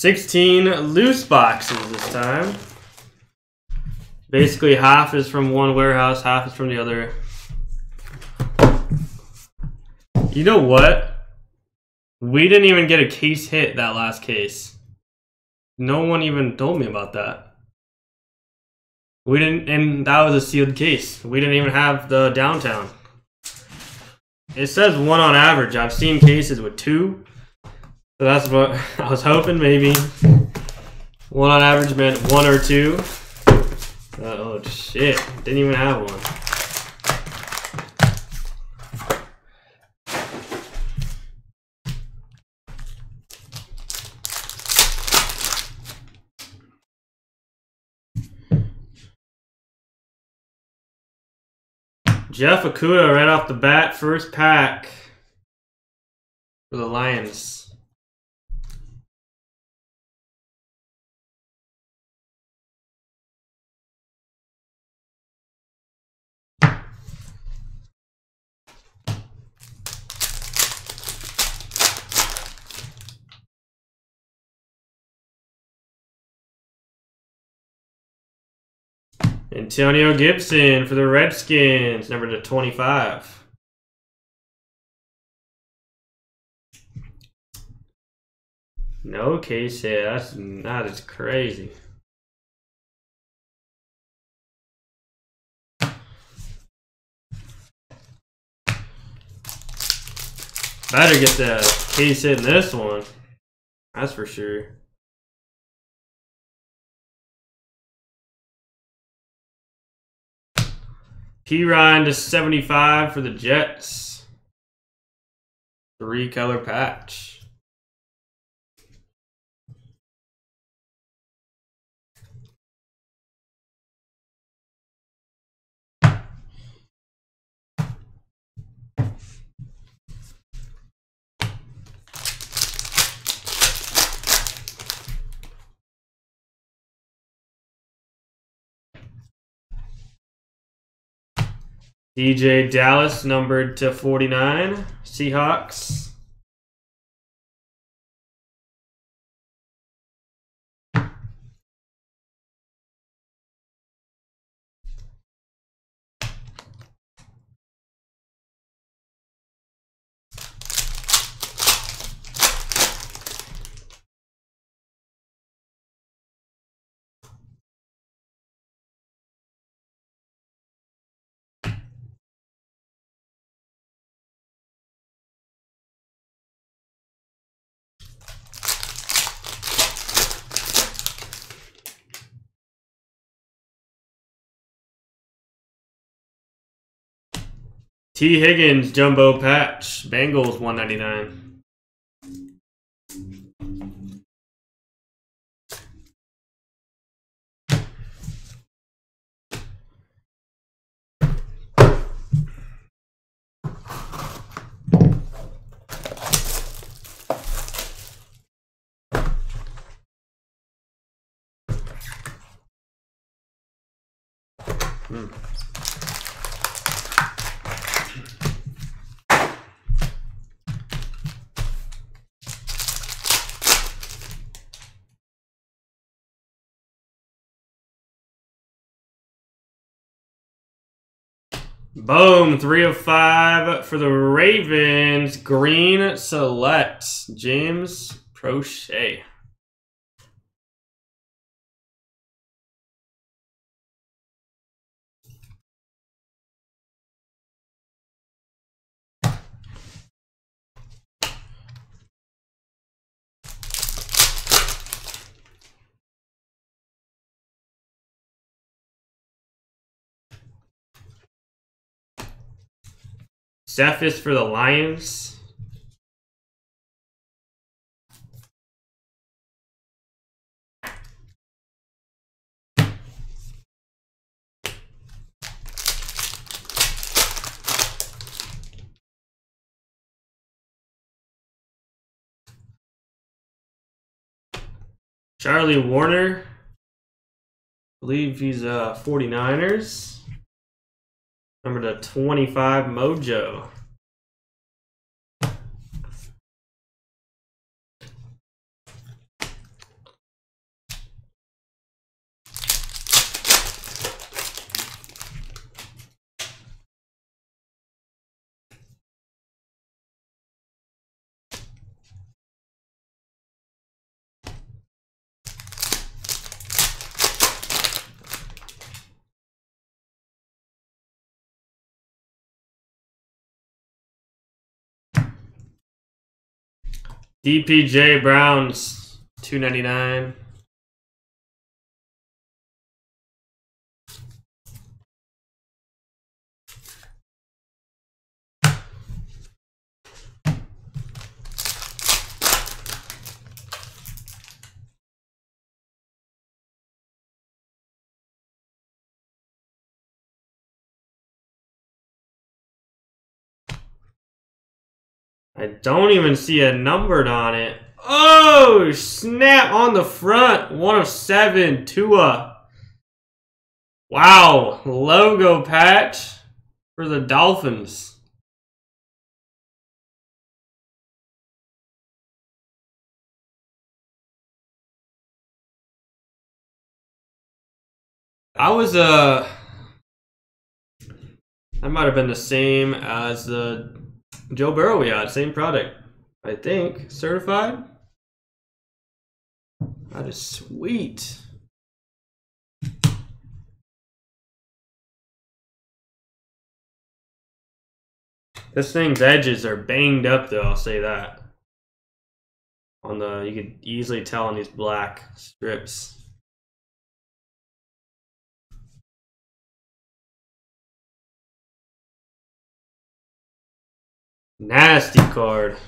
16 loose boxes this time. Basically, half is from one warehouse, half is from the other. You know what? We didn't even get a case hit that last case. No one even told me about that. We didn't, and that was a sealed case. We didn't even have the downtown. It says one on average. I've seen cases with two. So that's what I was hoping maybe. One on average meant one or two. Uh, oh shit, didn't even have one. Jeff Okudah right off the bat, first pack for the Lions. Antonio Gibson for the Redskins, number to 25. No case hit. That's that is crazy. Better get the case in this one. That's for sure. Perine to 75 for the Jets. Three color patch. DJ Dallas numbered to 49. Seahawks. T. Higgins jumbo patch. Bengals 199. Boom, three of five for the Ravens. Green select. James Proche. is for the Lions. Charlie Woerner. I believe he's uh 49ers. Number to 25, Mojo. DPJ Browns, two ninety nine. I don't even see a numbered on it. Oh, snap on the front. One of seven. Tua. Wow. Logo patch for the Dolphins. I was, uh, that might have been the same as the Joe Burrow we had. Same product. I think. Certified? That is sweet. This thing's edges are banged up though, I'll say that. On the you can easily tell on these black strips. Nasty card.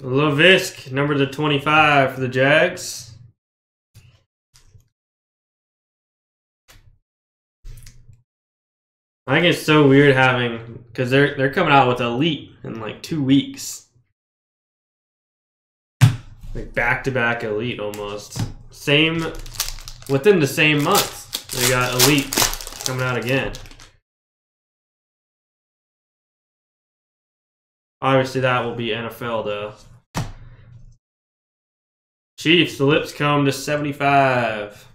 Lavisk, number to 25 for the Jags. I think it's so weird having because they're they're coming out with Elite in like two weeks, like back to back Elite almost. Same within the same month, they got Elite coming out again. Obviously, that will be NFL though. Chiefs, the lips come to 75.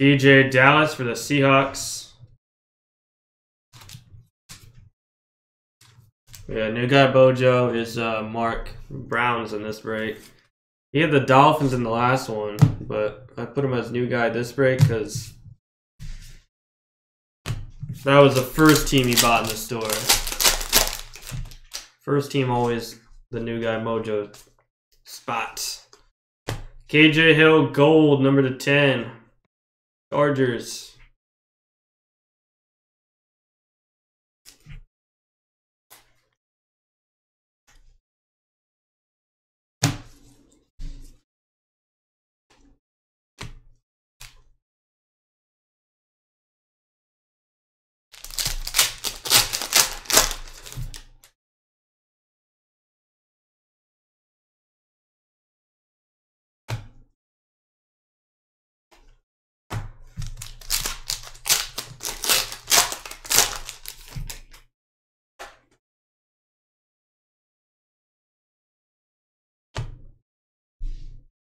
DJ Dallas for the Seahawks. Yeah, new guy Bojo is uh, Mark Browns in this break. He had the Dolphins in the last one, but I put him as new guy this break because that was the first team he bought in the store. First team always the new guy Mojo spot. KJ Hill gold number to 10. Chargers.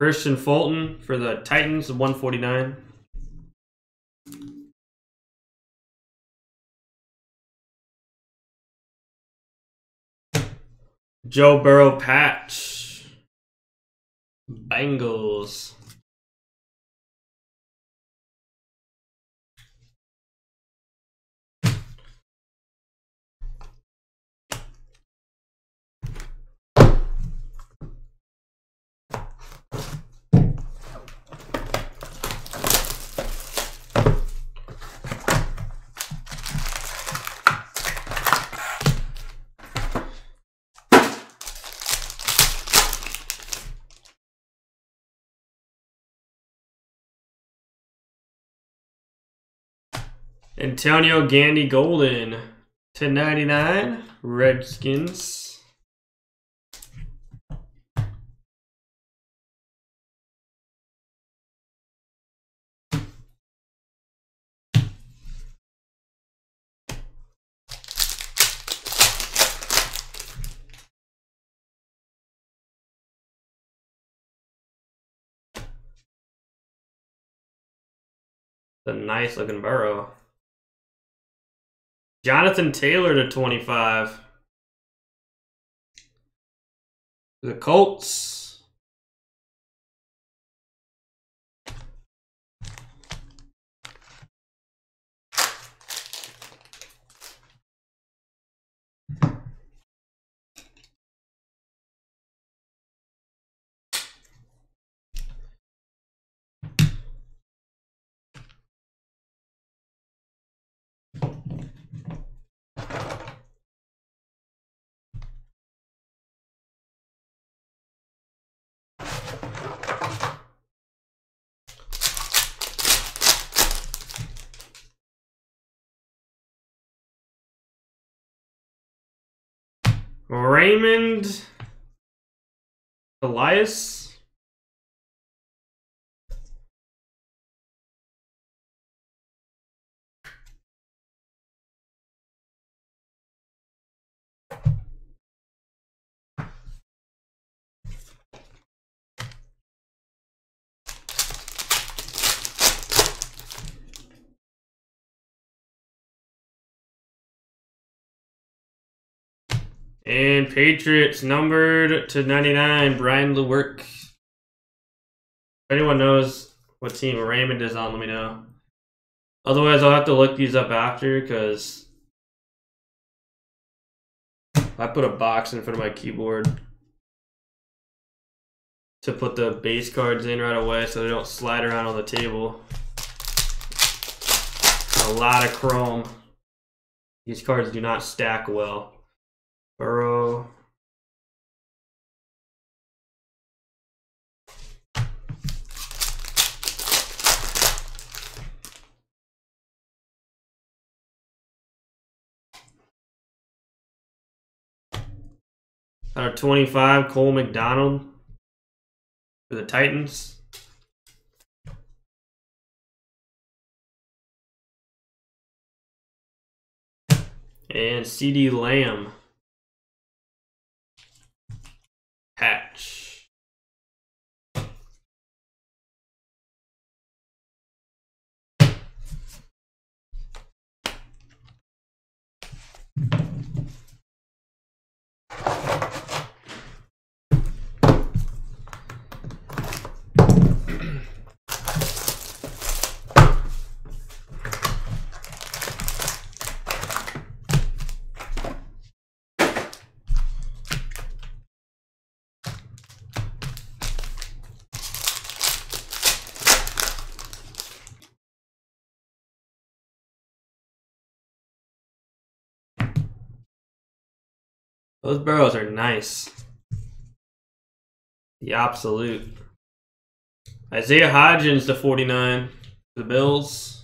Kristian Fulton for the Titans, 149. Joe Burrow patch. Bengals. Antonio Gandy Golden to 99. Redskins. The nice looking burrow. Jonathan Taylor to 25. The Colts. Raymond Elias. And Patriots numbered to 99, Brian Lewerke. If anyone knows what team Raymond is on, let me know. Otherwise, I'll have to look these up after because I put a box in front of my keyboard to put the base cards in right away so they don't slide around on the table. A lot of chrome. These cards do not stack well. Burrow. Of 25, Cole McDonald for the Titans. And CeeDee Lamb. Patch. Those barrels are nice. The absolute. Isaiah Hodgins to 49. The Bills.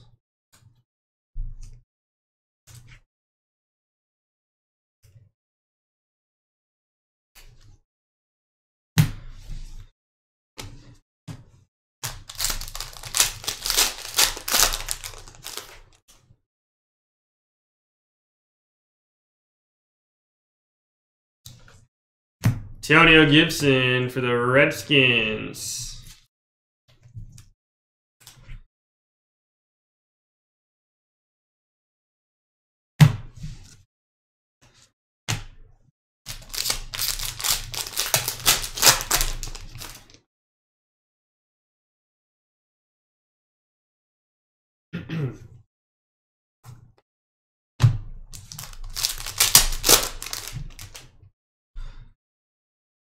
Antonio Gibson for the Redskins.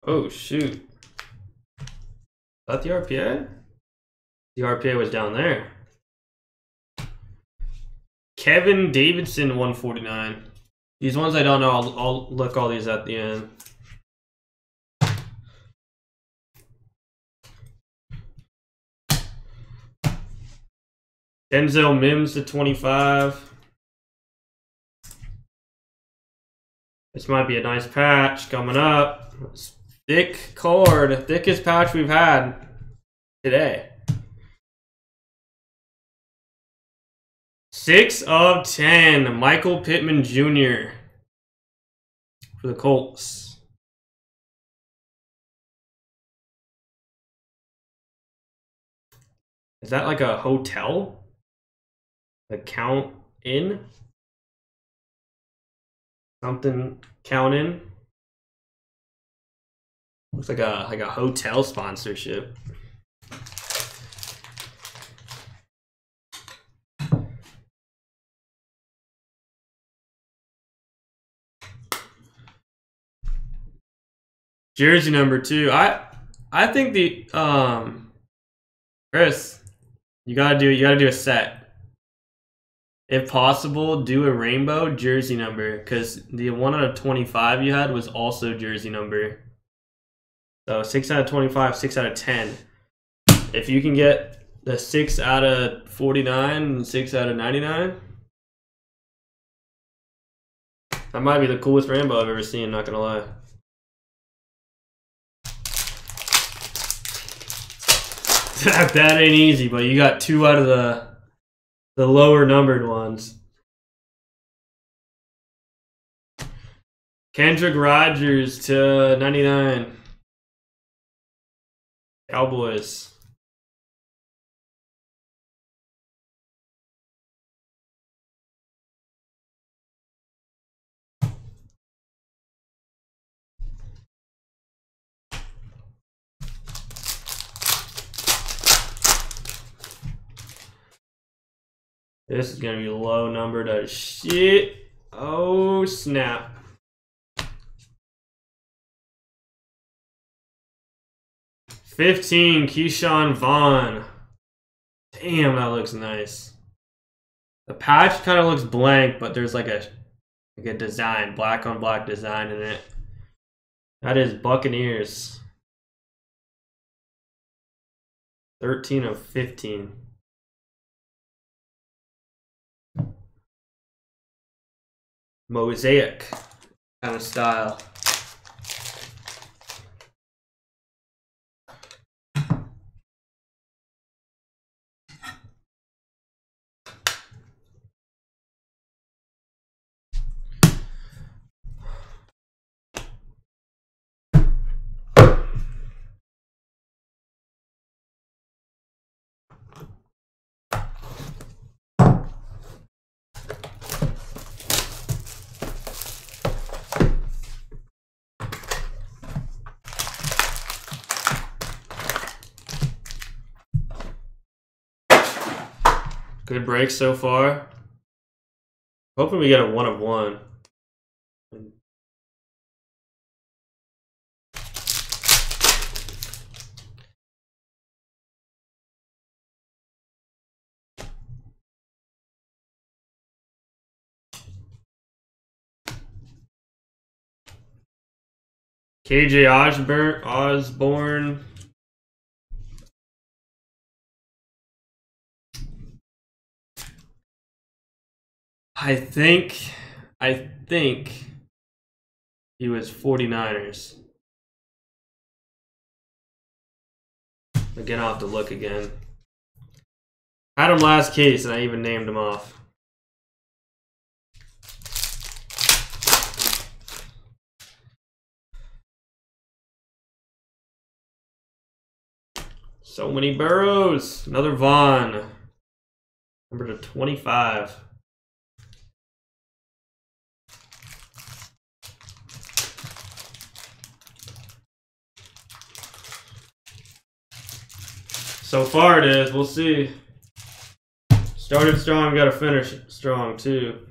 Oh shoot. Is that the RPA? The RPA was down there. Kevin Davidson 149. These ones I don't know, I'll, I'll look all these at the end. Denzel Mims to 25. This might be a nice patch coming up. Thick cord. thickest patch we've had today. Six of ten, Michael Pittman Jr. for the Colts. Is that like a hotel? A count in? Something count in? Looks like a like a hotel sponsorship. Jersey number two. I I think the um Chris, you gotta do you gotta do a set. If possible, do a rainbow jersey number because the one out of twenty five you had was also jersey number. So six out of twenty five, six out of ten. If you can get the six out of forty nine and six out of ninety nine. That might be the coolest rainbow I've ever seen, not gonna lie. that, that ain't easy, but you got two out of the the lower numbered ones. Kendrick Rogers to 99. Cowboys. This is gonna be low number to shit. Oh snap. Fifteen, Ke'Shawn Vaughn. Damn, that looks nice. The patch kind of looks blank, but there's like a like a design, black on black design in it. That is Buccaneers. 13 of 15. mosaic kind of style. Good break so far. Hoping we get a one of one. KJ Osborne, Osborn I think, I think he was 49ers. Again, I'll have to look again. Had him last case, and I even named him off. So many Burrows. Another Vaughn. Number to 25. So far it is. We'll see. Started strong, got to finish strong too.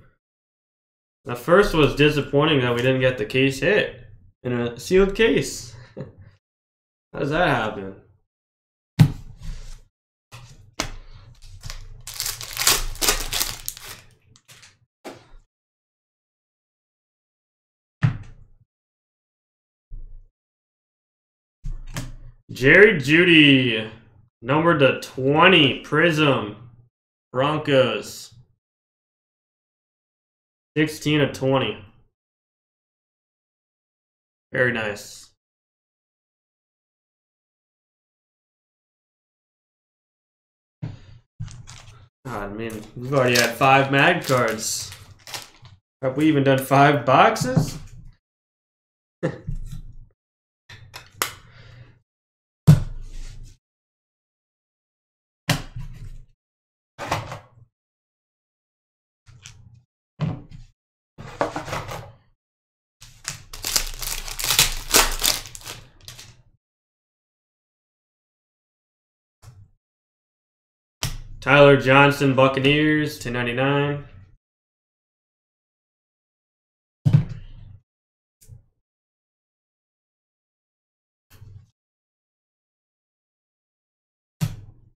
The first was disappointing that we didn't get the case hit in a sealed case. How does that happen? Jerry Jeudy, number to 20, Prism, Broncos. 16 of 20. Very nice. God, man, we've already had five mag cards. Have we even done five boxes? Tyler Johnson, Buccaneers, 1099.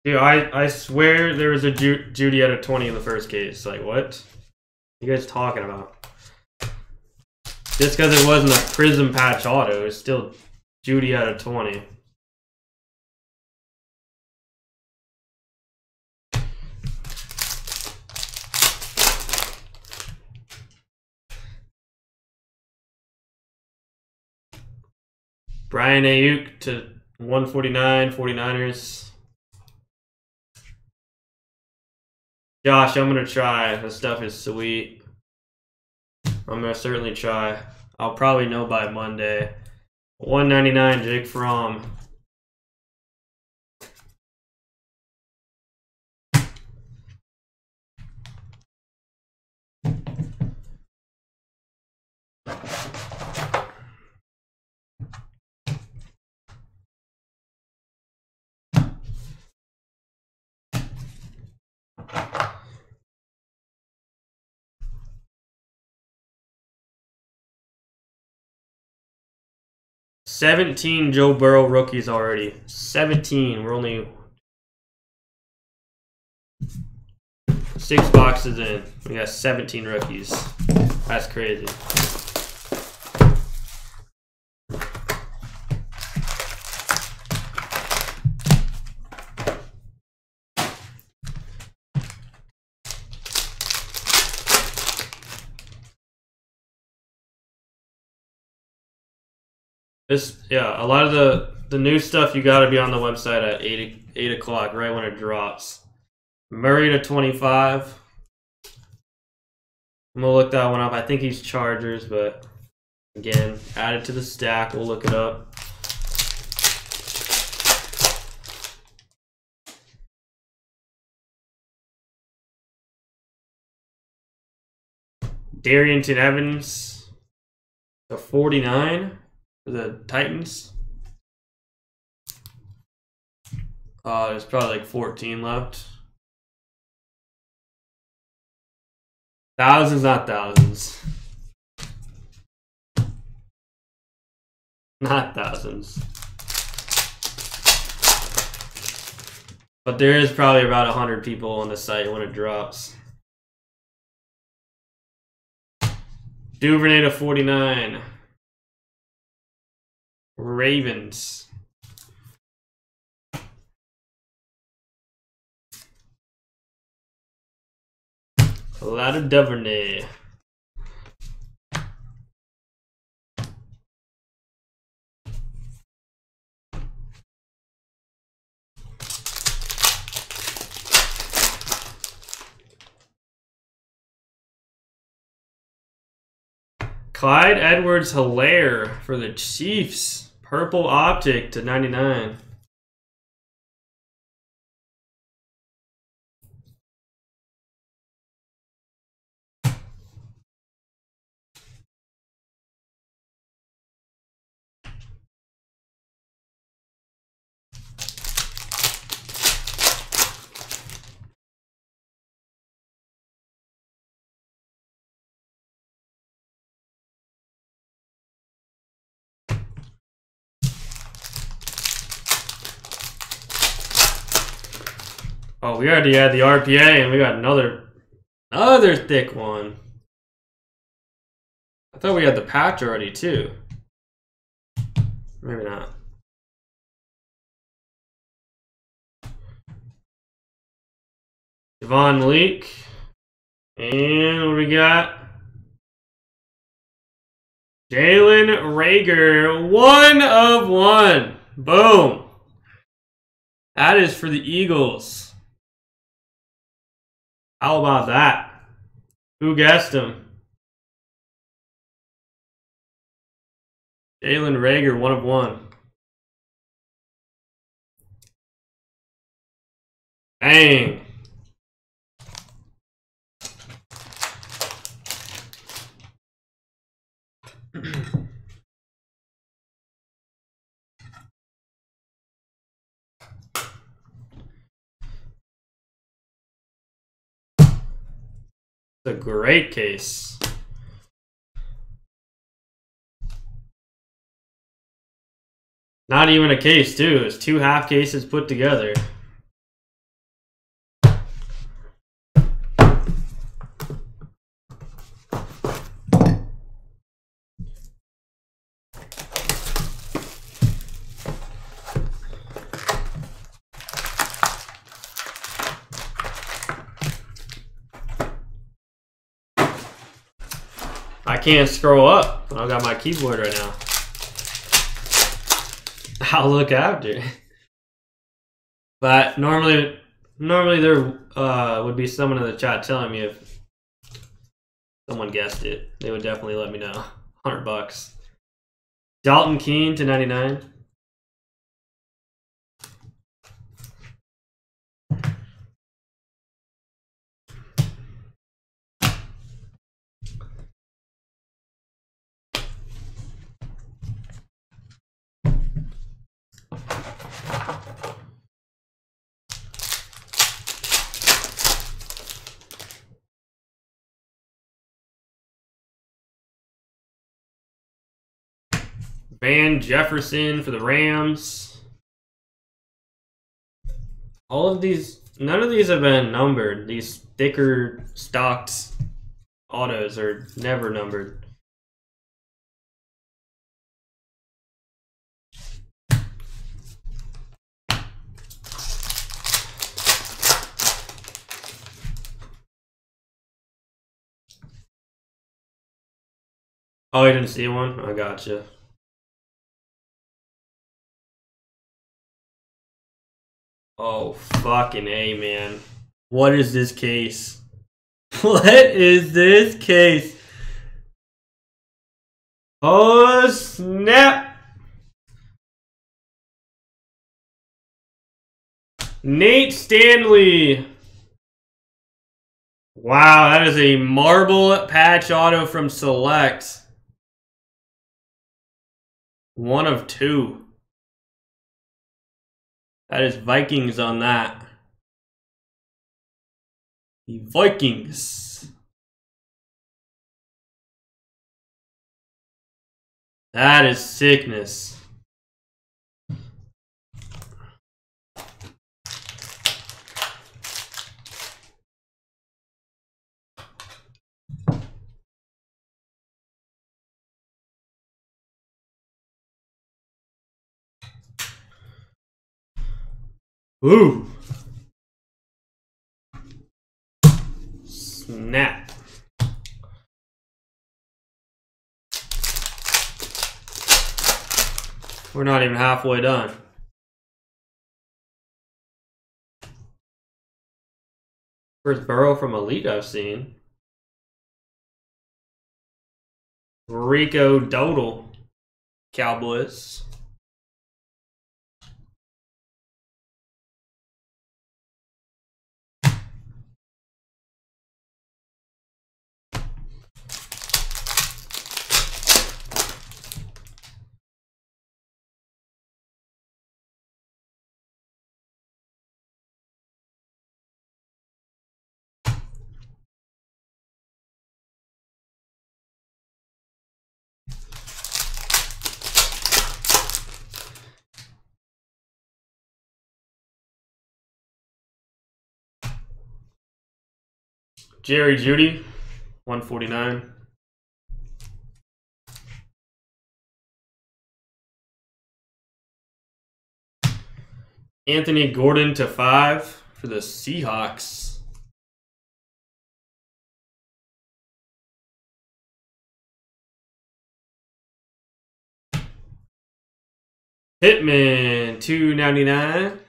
Dude, I, I swear there was a Ju Jeudy out of 20 in the first case. Like, what? you guys talking about? Just because it wasn't a Prism Patch Auto, it's still Jeudy out of 20. Bryan Aiyuk to 149, 49ers. Josh, I'm gonna try. This stuff is sweet. I'm gonna certainly try. I'll probably know by Monday. 199, Jake Fromm. 17 Joe Burrow rookies already. 17. We're only six boxes in. We got 17 rookies. That's crazy. 'This yeah, a lot of the the new stuff you got to be on the website at eight eight o'clock, right when it drops. Murray to twenty five. I'm gonna look that one up. I think he's Chargers, but again, add it to the stack. We'll look it up. Darrynton Evans, the 49 for the Titans. Uh, there's probably like 14 left. Thousands, not thousands. Not thousands. But there is probably about 100 people on the site when it drops. Duvernay to 49. Ravens. A lot of Duvernay. Clyde Edwards Helaire for the Chiefs. Purple Optic to 99. Oh, we already had the RPA and we got another another thick one. I thought we had the patch already too. Maybe not. Devon Leak. And what we got? Jalen Reagor, one of one. Boom. That is for the Eagles. How about that? Who guessed him? Jalen Reagor, one of one. Bang. a great case. Not even a case, too. It's two half cases put together. Can't scroll up. I've got my keyboard right now. I'll look after. But normally, normally there uh, would be someone in the chat telling me if someone guessed it. They would definitely let me know. Hundred bucks. Dalton Keene to ninety nine. Van Jefferson for the Rams. All of these, none of these have been numbered. These thicker stocked autos are never numbered. Oh, you didn't see one? I gotcha. Oh, fucking A, man. What is this case? What is this case? Oh, snap! Nate Stanley. Wow, that is a marble patch auto from Select. One of two. That is Vikings on that. The Vikings. That is sickness. Ooh. Snap. We're not even halfway done. First Burrow from Elite I've seen. Rico Dowdle, Cowboys. Jerry Jeudy, 149. Anthony Gordon to five for the Seahawks. Hitman, 299.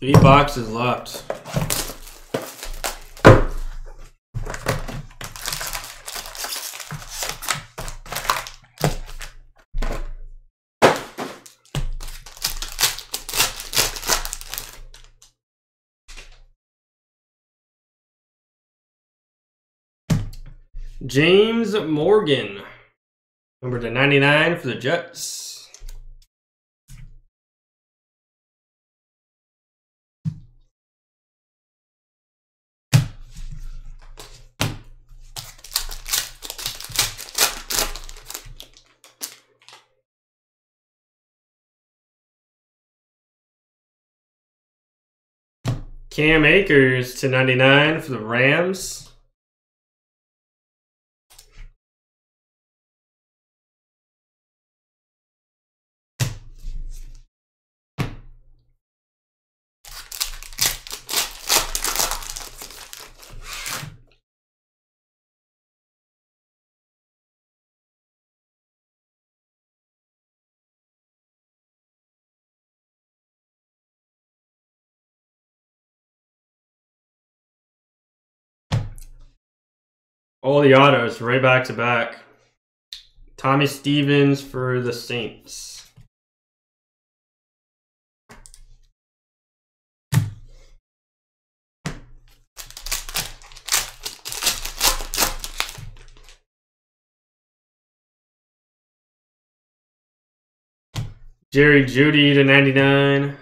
Three boxes left. James Morgan, number to 99 for the Jets. Cam Akers to 99 for the Rams. All the autos right back to back. Tommy Stevens for the Saints. Jerry Jeudy to 99.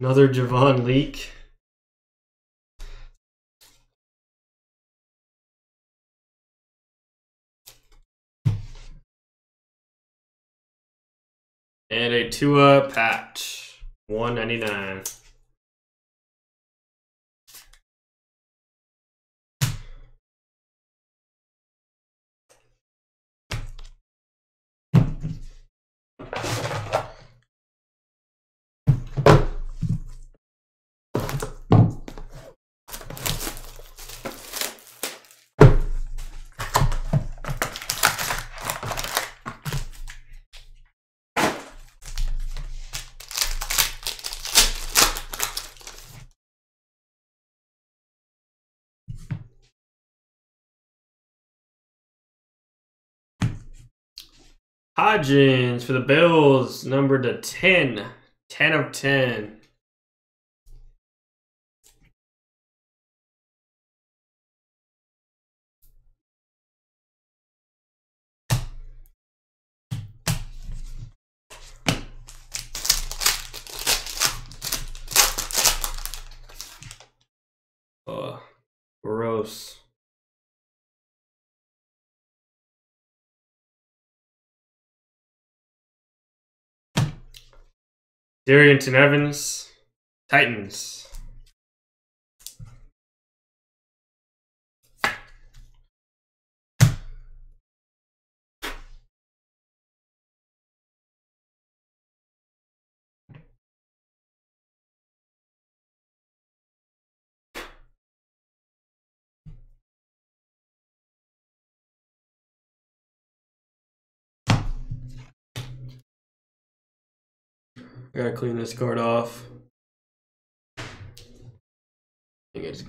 Another Javon Leake. And a Tua patch. 199. Hodgins for the Bills, number to 10. 10 of 10. Darrynton Evans, Titans. I gotta clean this card off. I think it's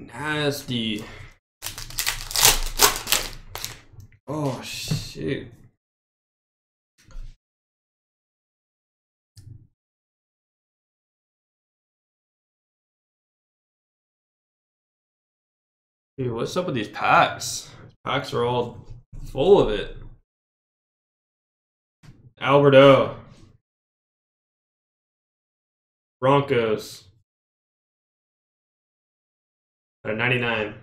nasty. Oh shit. Dude, what's up with these packs? Packs are all full of it. Alberto. Broncos. At 99.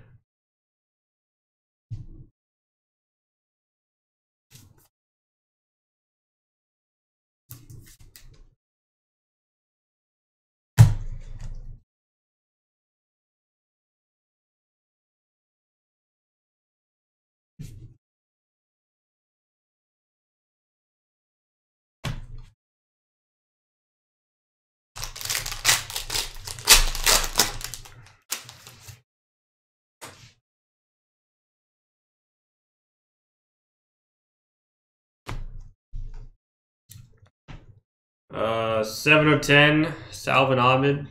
Uh, 7 of 10, Salvon Ahmed.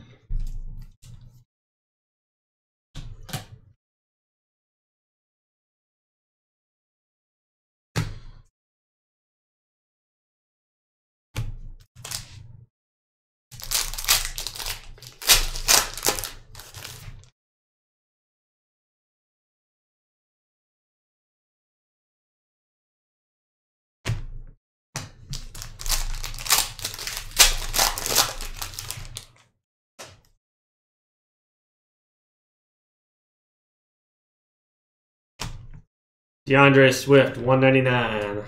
DeAndre Swift, 199.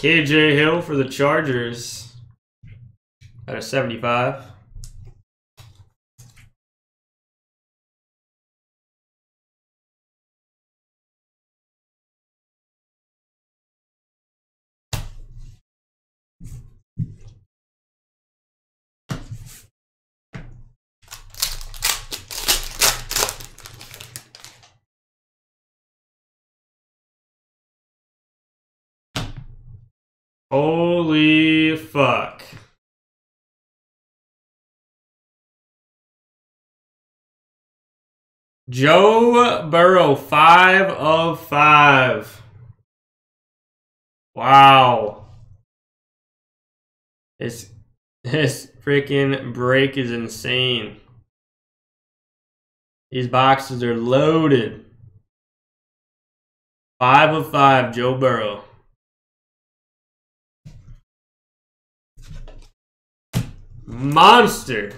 KJ Hill for the Chargers at a 75. Holy fuck. Joe Burrow, five of five. Wow. This, this freaking break is insane. These boxes are loaded. Five of five, Joe Burrow. Monster.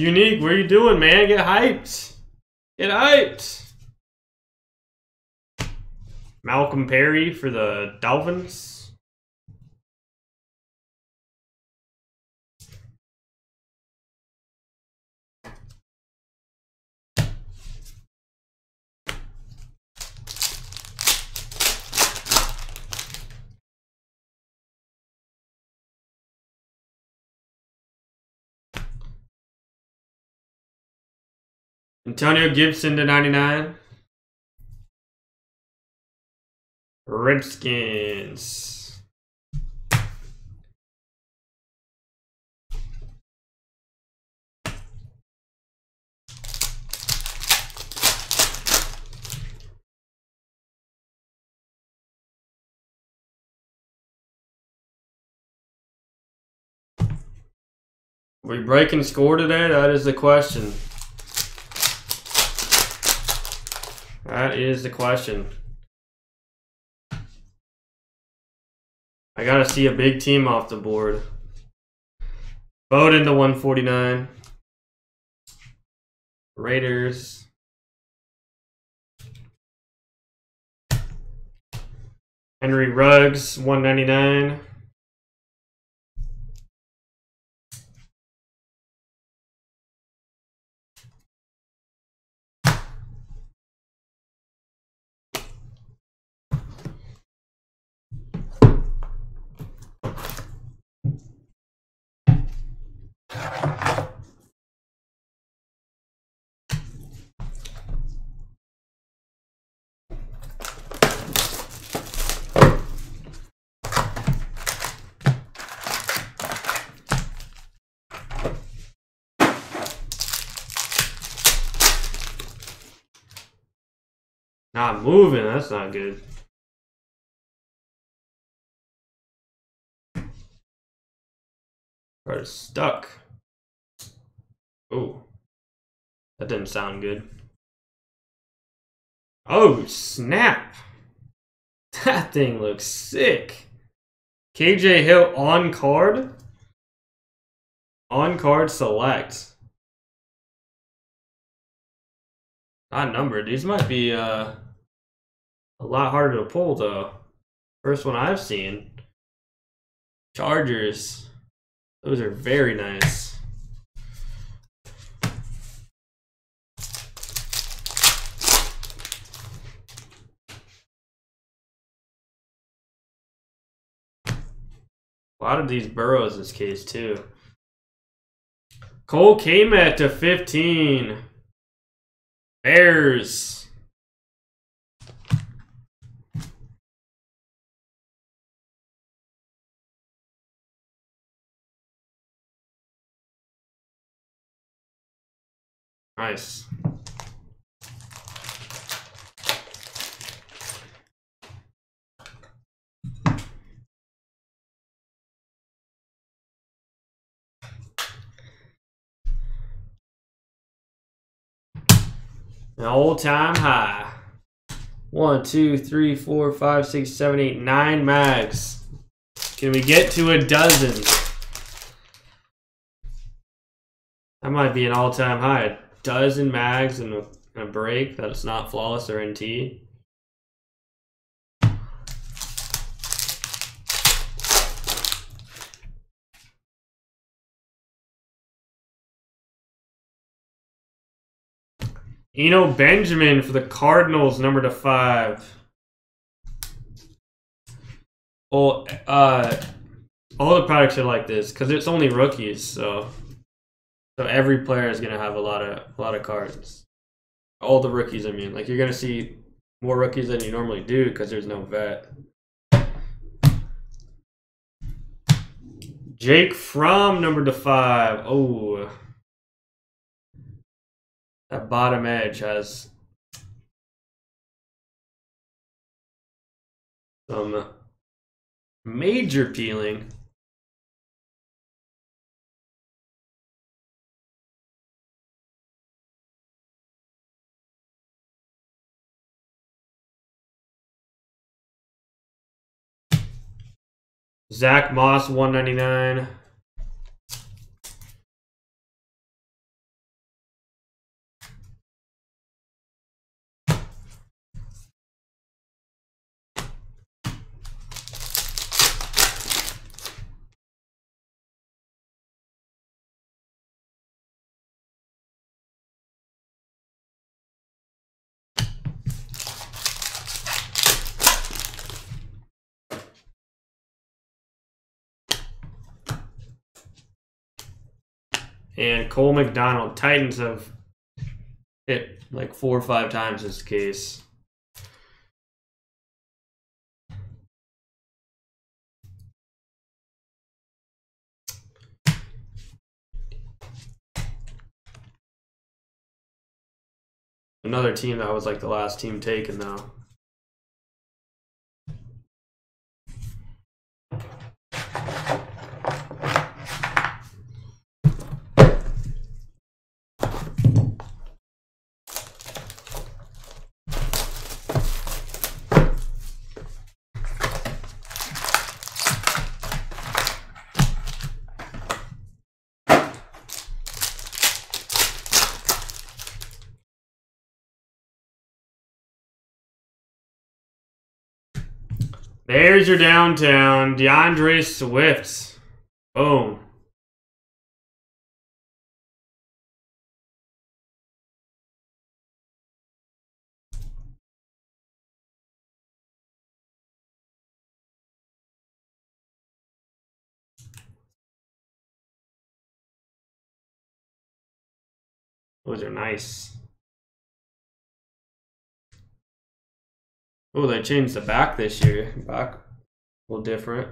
Unique, what are you doing, man? Get hyped. Get hyped. Malcolm Perry for the Dolphins. Antonio Gibson to 99. Redskins. We breaking score today? That is the question. That is the question. I gotta see a big team off the board. Bowden to 149. Raiders. Henry Ruggs, 199. Not moving, that's not good. Stuck. Oh. That didn't sound good. Oh, snap. That thing looks sick. KJ Hill on card. On card select. Not numbered. These might be uh, a lot harder to pull though. First one I've seen. Chargers. Those are very nice. A lot of these burrows in this case too. Cole Kmet to 15. Bears. Nice. An all-time high. One, two, three, four, five, six, seven, eight, nine mags. Can we get to a dozen? That might be an all-time high. Dozen mags and a break that's not flawless or NT. Eno Benjamin for the Cardinals, number to five. Well, uh, all the products are like this because it's only rookies, so so every player is gonna have a lot of a lot of cards. All the rookies, I mean, like you're gonna see more rookies than you normally do because there's no vet. Jake Fromm number to five. Oh, that bottom edge has some major peeling. Zach Moss, 199. And Cole McDonald, Titans have hit like four or five times this case. Another team that was like the last team taken though. There's your downtown. DeAndre Swift. Boom. Those are nice. Oh, they changed the back this year. Back a little different.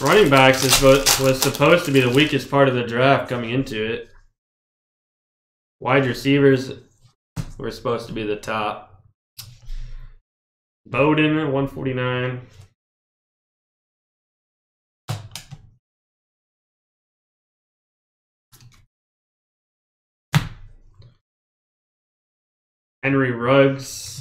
Running backs is what was supposed to be the weakest part of the draft coming into it. Wide receivers were supposed to be the top. Bowden, 149. Henry Ruggs.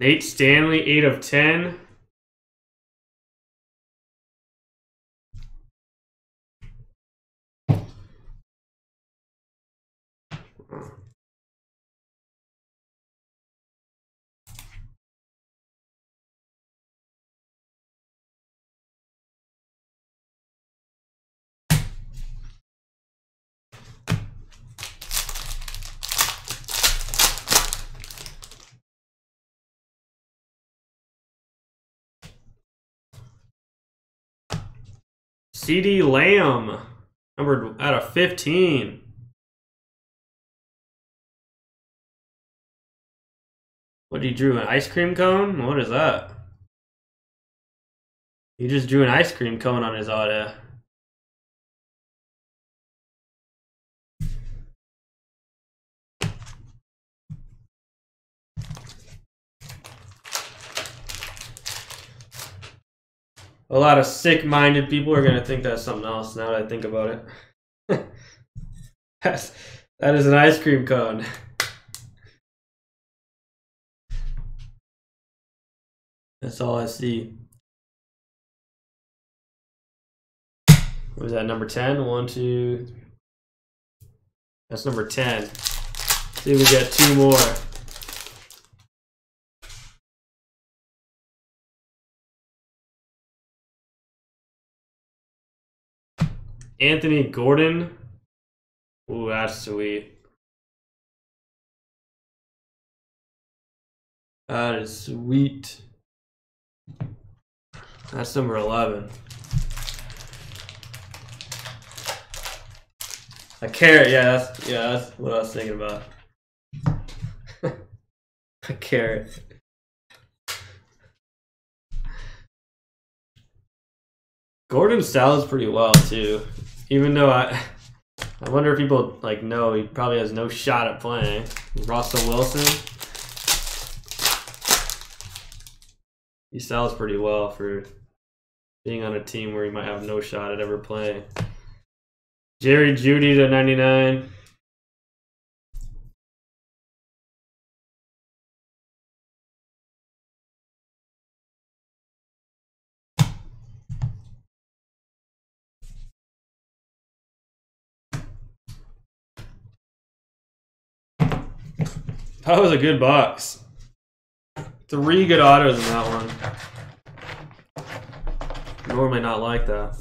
Nate Stanley, 8 of 10. CeeDee Lamb, numbered out of 15. What did he drew? An ice cream cone? What is that? He just drew an ice cream cone on his auto. A lot of sick-minded people are gonna think that's something else. Now that I think about it, that's that is an ice cream cone. That's all I see. What was that, number 10? One, two. That's number 10. See we get two more. Anthony Gordon. Ooh, that's sweet. That is sweet. That's number 11. A carrot, yeah, that's yeah, that's what I was thinking about. A carrot. Gordon sells pretty well too. Even though I I wonder if people like know he probably has no shot at playing. Russell Wilson. He sells pretty well for being on a team where he might have no shot at ever playing. Jerry Jeudy to 99. That was a good box. Three good autos in that one. Normally not like that.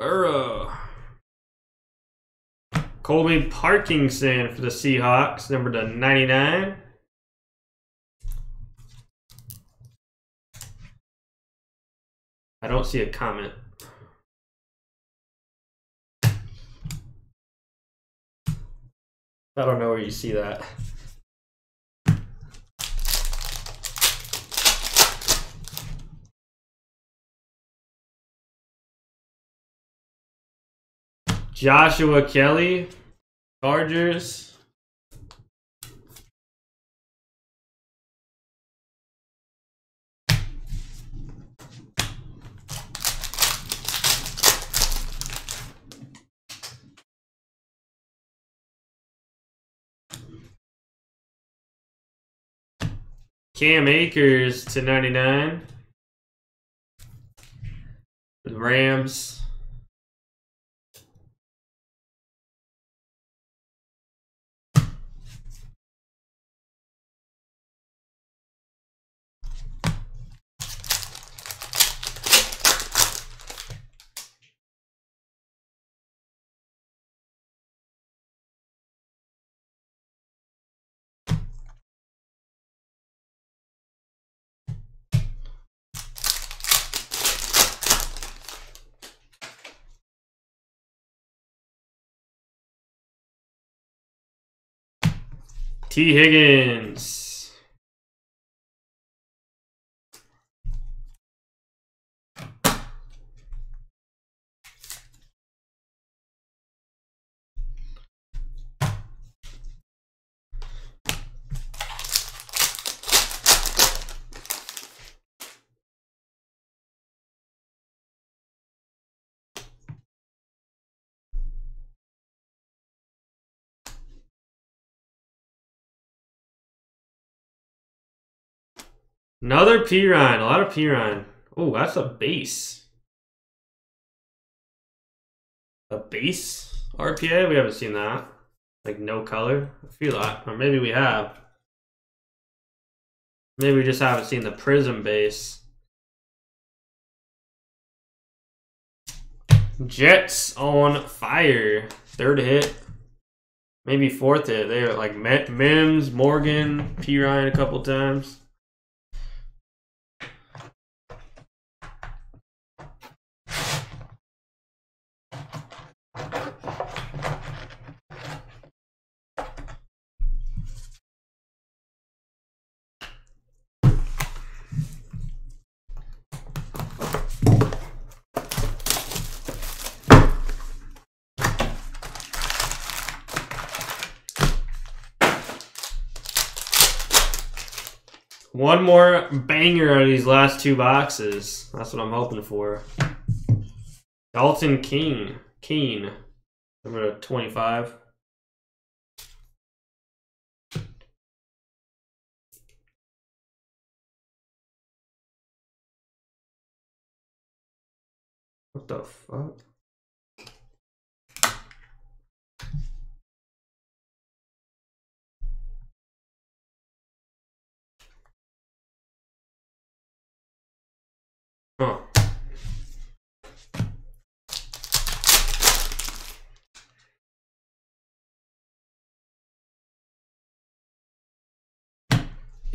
Burrow. Colby Parkinson for the Seahawks, number to 99. I don't see a comment. I don't know where you see that. Joshua Kelly, Chargers. Cam Akers to 99. The Rams. Tee Higgins. Another Perine. A lot of Perine. Oh, that's a base. A base RPA? We haven't seen that. Like no color. I feel that. Or maybe we have. Maybe we just haven't seen the prism base. Jets on fire. Third hit. Maybe fourth hit. They are like Mims, Morgan, Perine a couple times. One more banger out of these last two boxes. That's what I'm hoping for. Dalton King. Keene. Number 25. What the fuck? Huh.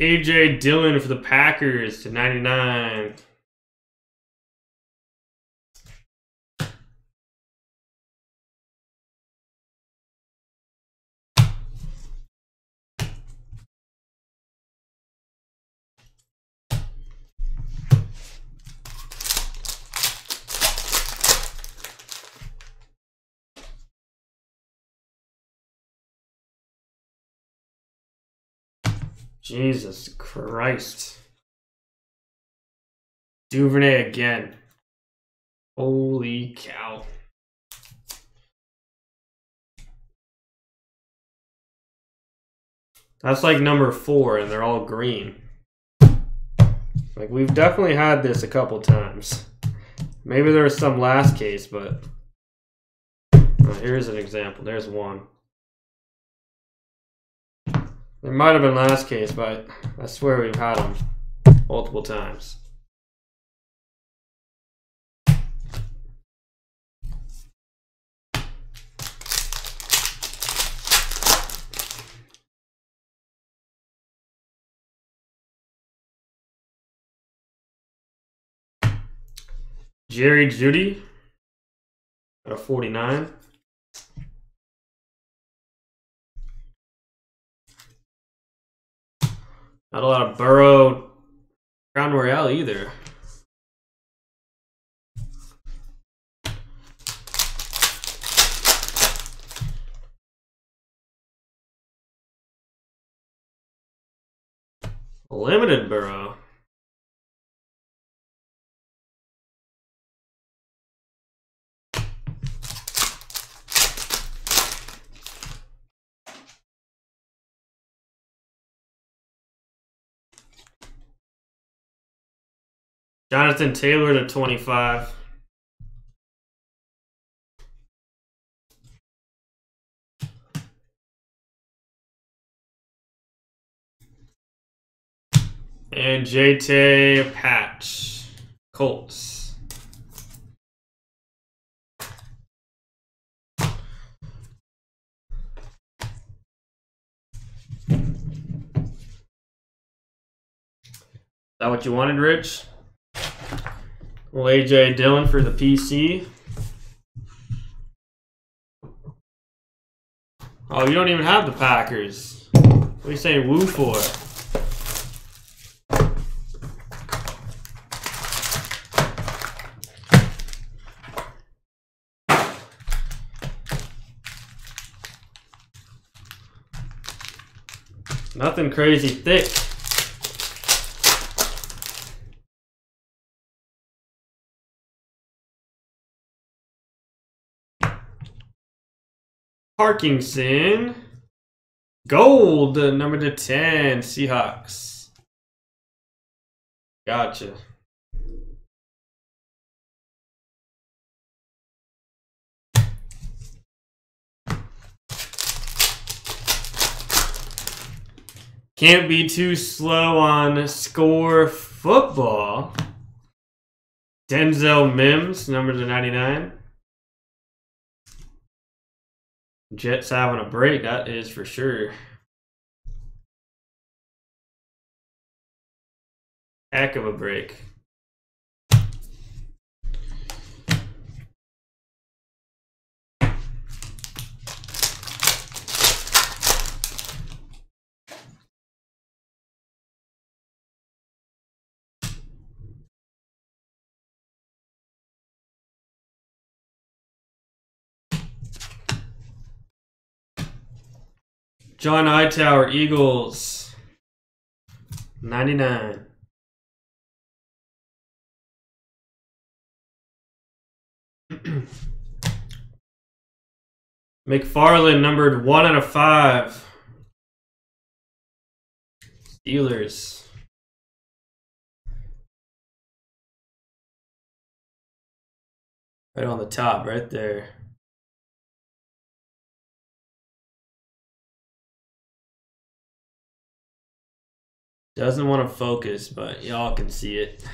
AJ Dillon for the Packers to 99. Jesus Christ. Duvernay again. Holy cow. That's like number four, and they're all green. Like, we've definitely had this a couple times. Maybe there was some last case, but... Uh, here's an example. There's one. There might have been last case, but I swear we've had them multiple times. Jerry Jeudy at a 49. Not a lot of Burrow Crown Royale either. Limited Burrow. Jonathan Taylor to 25. And JT Patch. Colts. Is that what you wanted, Rich? Well, AJ Dillon for the PC. Oh, you don't even have the Packers. What are you saying woo for? Nothing crazy thick. Parkinson. Gold, number to 10, Seahawks. Gotcha. Can't be too slow on score football. Denzel Mims, number to 99. Jets having a break, that is for sure. Heck of a break. John Hightower, Eagles. 99. McFarland numbered one out of five. Steelers. Right on the top, right there. Doesn't want to focus, but y'all can see it.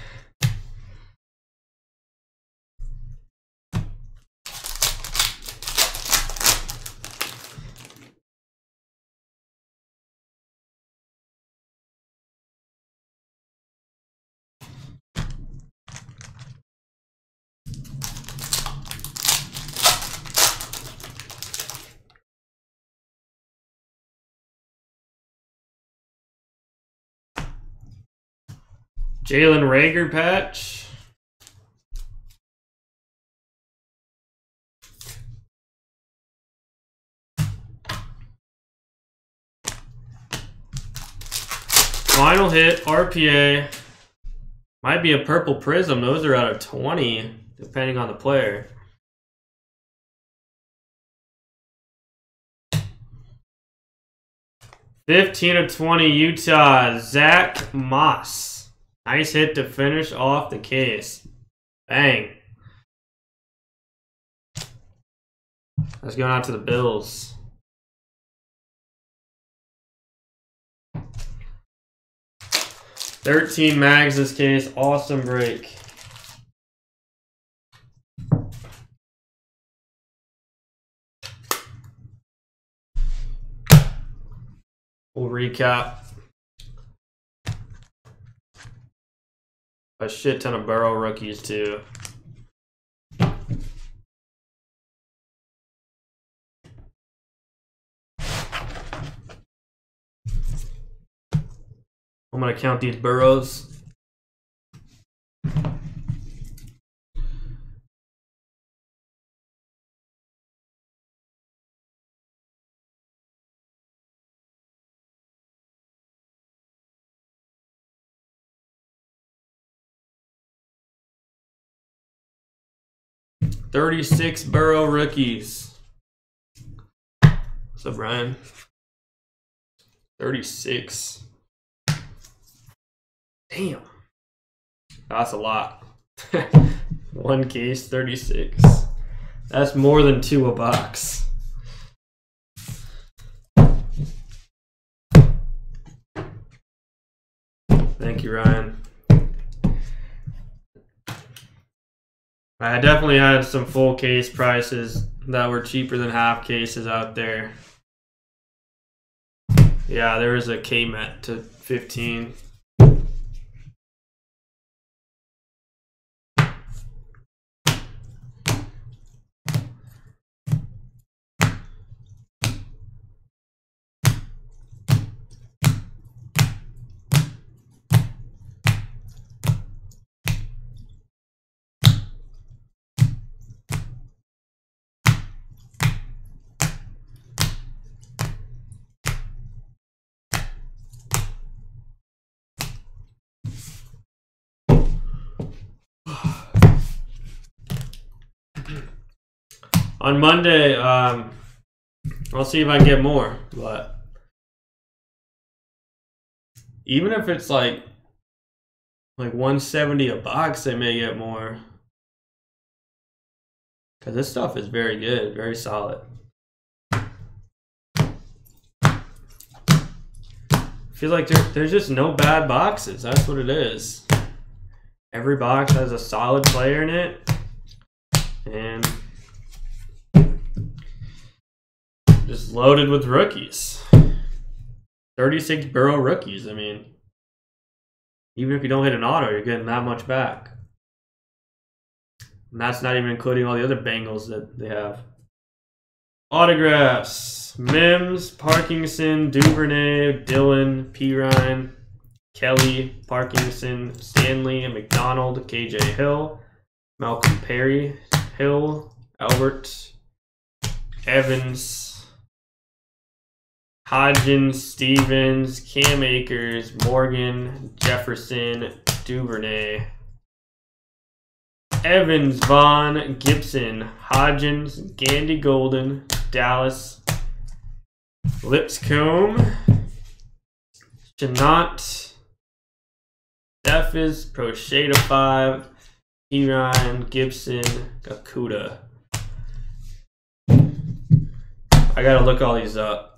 Jalen Reagor patch. Final hit, RPA. Might be a purple prism. Those are out of 20, depending on the player. Fifteen of twenty, Utah. Zach Moss. Nice hit to finish off the case. Bang. That's going out to the Bills. Thirteen mags this case. Awesome break. We'll recap. A shit ton of Burrow rookies too. I'm gonna count these Burrows. Thirty-six Burrow rookies. What's up, Ryan? Thirty-six. Damn. That's a lot. One case, 36. That's more than two a box. Thank you, Ryan. I definitely had some full case prices that were cheaper than half cases out there. Yeah, there was a Kmet to 15. On Monday, um, I'll see if I can get more. But even if it's like like 170 a box, they may get more. Cause this stuff is very good, very solid. feel like there, there's just no bad boxes. That's what it is. Every box has a solid player in it. And loaded with rookies. 36 Burrow rookies. I mean, even if you don't hit an auto, you're getting that much back. And that's not even including all the other Bengals that they have. Autographs. Mims, Parkinson, Duvernay, Dillon, Perine, Kelly, Parkinson, Stanley, McDonald, KJ Hill, Malcolm Perry, Hill, Albert, Evans, Hodgins, Stevens, Cam Akers, Morgan, Jefferson, Duvernay, Evans, Vaughn, Gibson, Hodgins, Gandy Golden, Dallas, Lipscomb, Janot, Cephas, Proshada 5, Iran, Gibson, Gakuda. I gotta look all these up.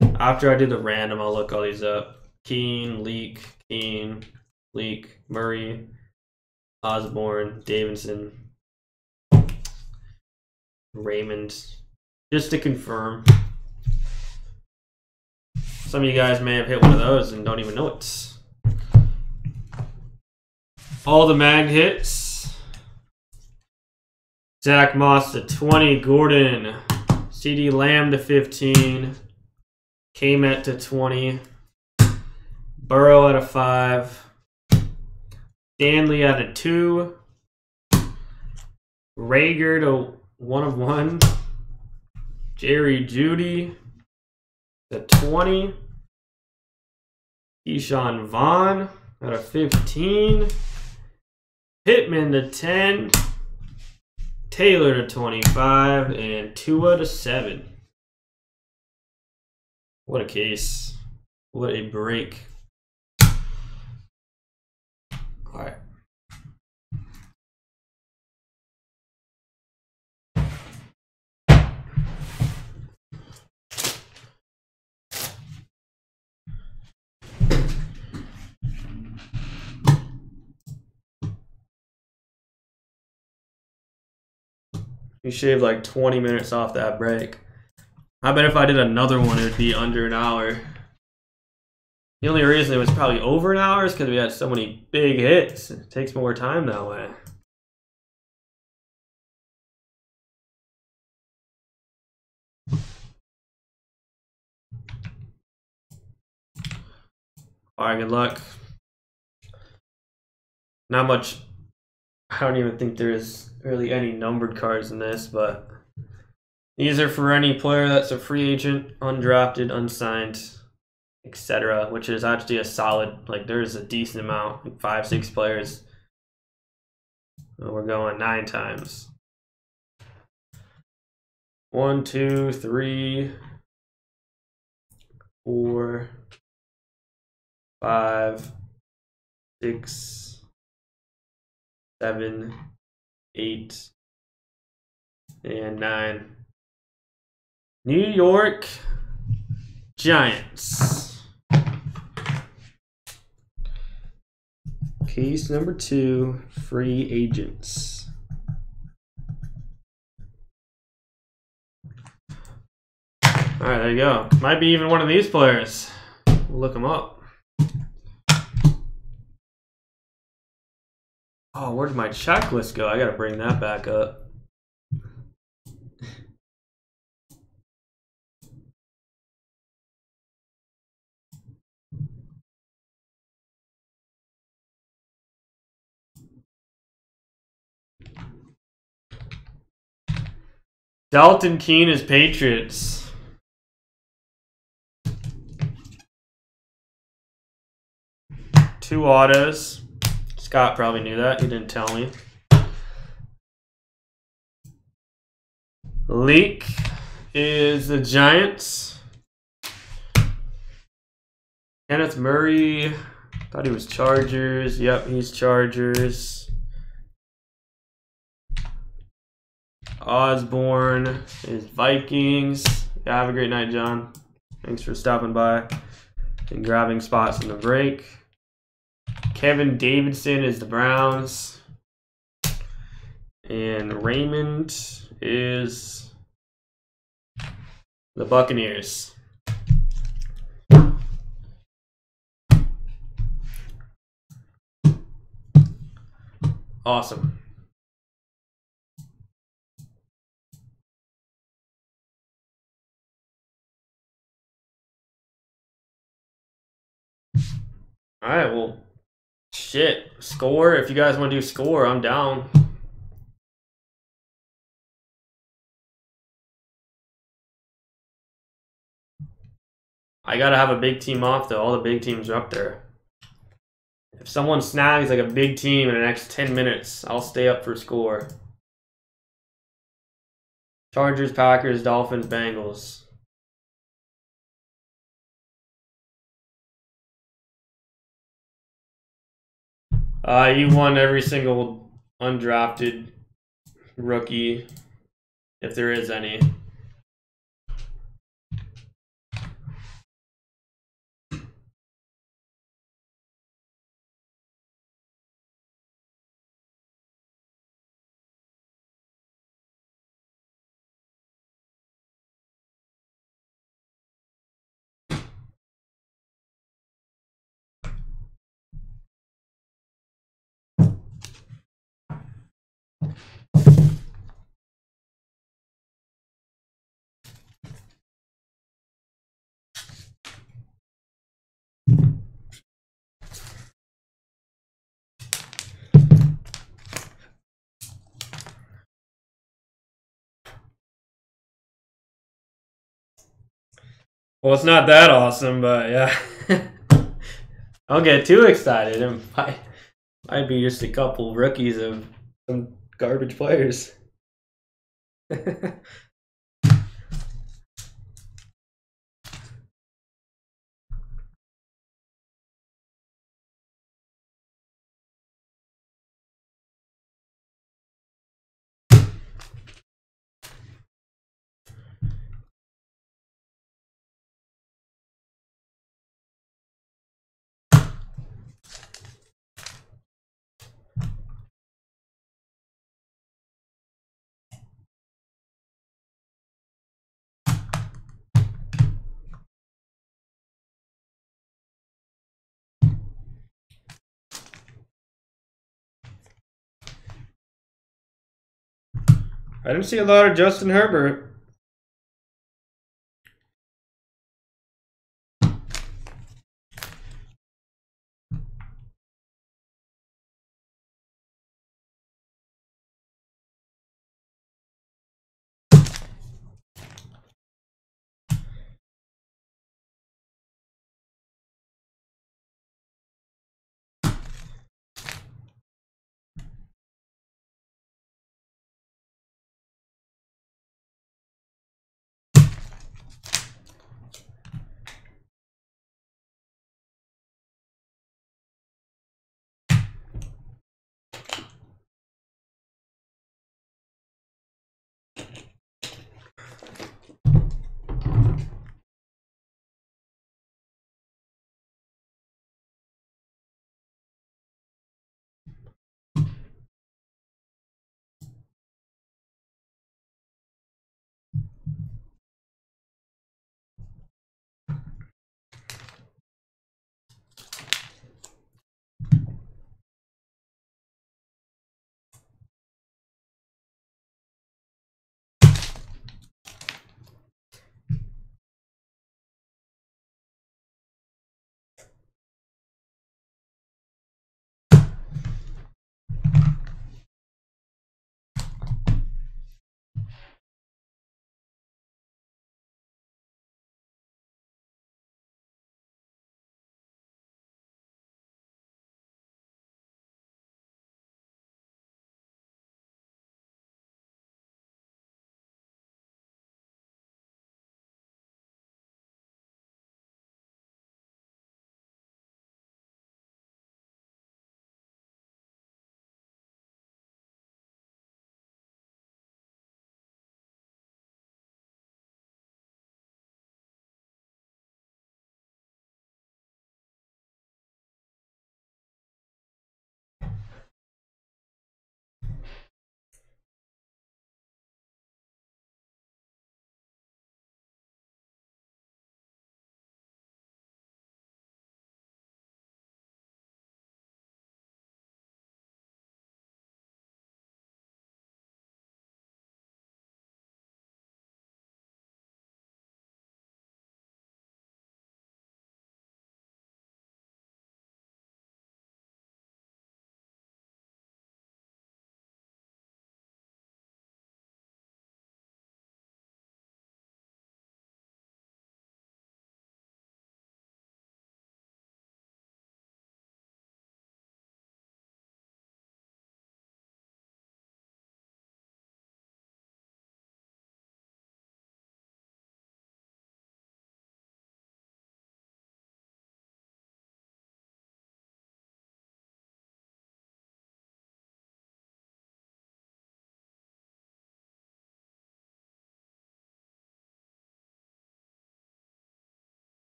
After I do the random, I'll look all these up. Keene, Leake, Keene, Leake, Murray, Osborn, Davidson, Raymond. Just to confirm. Some of you guys may have hit one of those and don't even know it. All the mag hits. Zach Moss to 20, Gordon, CeeDee Lamb to 15, Kmet to 20. Burrow at a 5. Stanley at a 2. Reagor to 1 of 1. Jerry Jeudy to 20. Ke'Shawn Vaughn at a 15. Pittman to 10. Taylor to 25. And Tua to 7. What a case. What a break. Alright. You shaved like 20 minutes off that break. I bet if I did another one, it would be under an hour. The only reason it was probably over an hour is because we had so many big hits. It takes more time that way. All right, good luck. Not much. I don't even think there's really any numbered cards in this, but these are for any player that's a free agent, undrafted, unsigned, etc. Which is actually a solid. Like there's a decent amount, like five, six players. we're going nine times. One, two, three, four, five, six, seven, eight, and nine. New York Giants. Case number two, free agents. All right, there you go. Might be even one of these players. We'll look them up. Oh, where did my checklist go? I gotta bring that back up. Dalton Keene is Patriots. Two autos. Scott probably knew that. He didn't tell me. Leake is the Giants. Kenneth Murray. Thought he was Chargers. Yep, he's Chargers. Osborn is Vikings. Yeah, have a great night, John. Thanks for stopping by and grabbing spots in the break. Kevin Davidson is the Browns. And Raymond is the Buccaneers. Awesome. All right, well, shit. Score. If you guys want to do score, I'm down. I gotta have a big team off though. All the big teams are up there. If someone snags like a big team in the next 10 minutes, I'll stay up for score. Chargers, Packers, Dolphins, Bengals. Uh, you won every single undrafted rookie, if there is any. Well, it's not that awesome, but yeah. Don't get too excited. It might, might be just a couple rookies of some garbage players. I didn't see a lot of Justin Herbert.